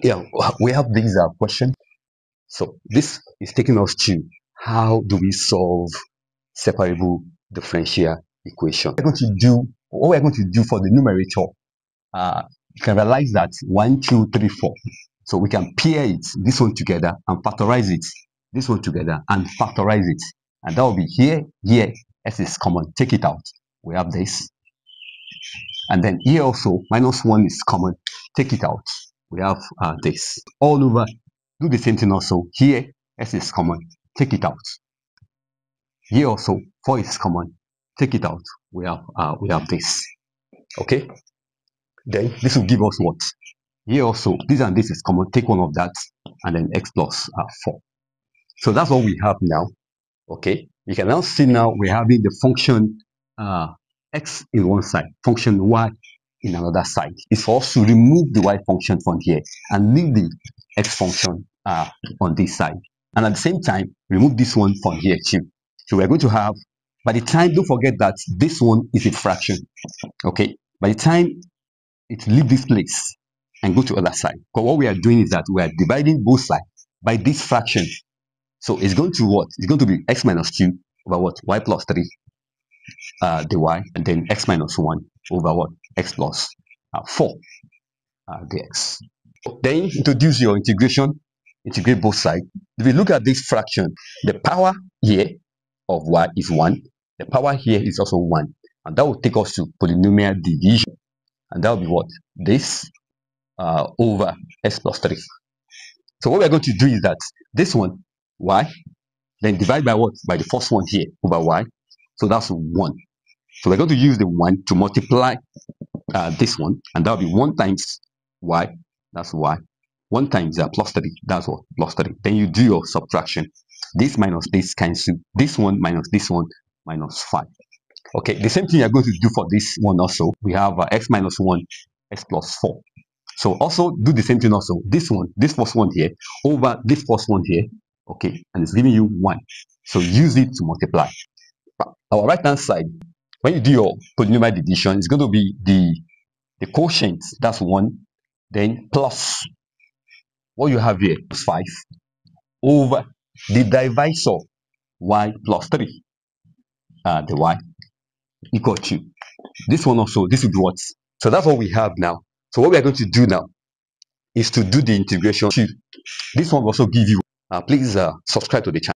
Yeah, we have these uh, question. So this is taking us to how do we solve separable differential equation. We're going to do what we're going to do for the numerator. Uh, you can realize that one, two, three, four. So we can pair it, this one together, and factorize it, this one together, and factorize it. And that will be here, here, s is common. Take it out. We have this. And then here also, minus 1 is common. Take it out. We have uh, this. All over, do the same thing also. Here, s is common. Take it out. Here also, 4 is common. Take it out. We have, uh, we have this. Okay? Then this will give us what? Here also, this and this is common. Take one of that, and then x plus uh, 4. So that's what we have now. Okay? You can now see now we're having the function uh, x in one side, function y in another side. It's for us to remove the y function from here and leave the x function uh, on this side. And at the same time, remove this one from here too. So we're going to have, by the time, don't forget that this one is a fraction. Okay, by the time it leave this place and go to other side, because what we are doing is that we are dividing both sides by this fraction. So it's going to what? It's going to be x minus 2 over what? y plus 3 uh, dy, and then x minus 1 over what? x plus uh, 4 uh, dx. Then introduce your integration, integrate both sides. If you look at this fraction, the power here of y is 1, the power here is also 1, and that will take us to polynomial division, and that will be what? This uh, over x plus 3. So what we're going to do is that this one, y, then divide by what? By the first one here over y. So that's 1. So we're going to use the 1 to multiply uh, this one, and that will be 1 times y, that's y. 1 times uh, plus 3, that's what? Plus 3. Then you do your subtraction. This minus this cancel. This one minus this one minus 5. Okay, the same thing you're going to do for this one also. We have uh, x minus 1, x plus 4. So also do the same thing also. This one, this first one here, over this first one here, okay, and it's giving you 1. So use it to multiply. Our right hand side, when you do your polynomial division, it's going to be the, the quotient, that's 1, then plus what you have here is 5 over the divisor y plus 3, uh, the y equal to. This one also, this will be what? So that's what we have now. So what we are going to do now is to do the integration. This one will also give you, uh, please uh, subscribe to the channel.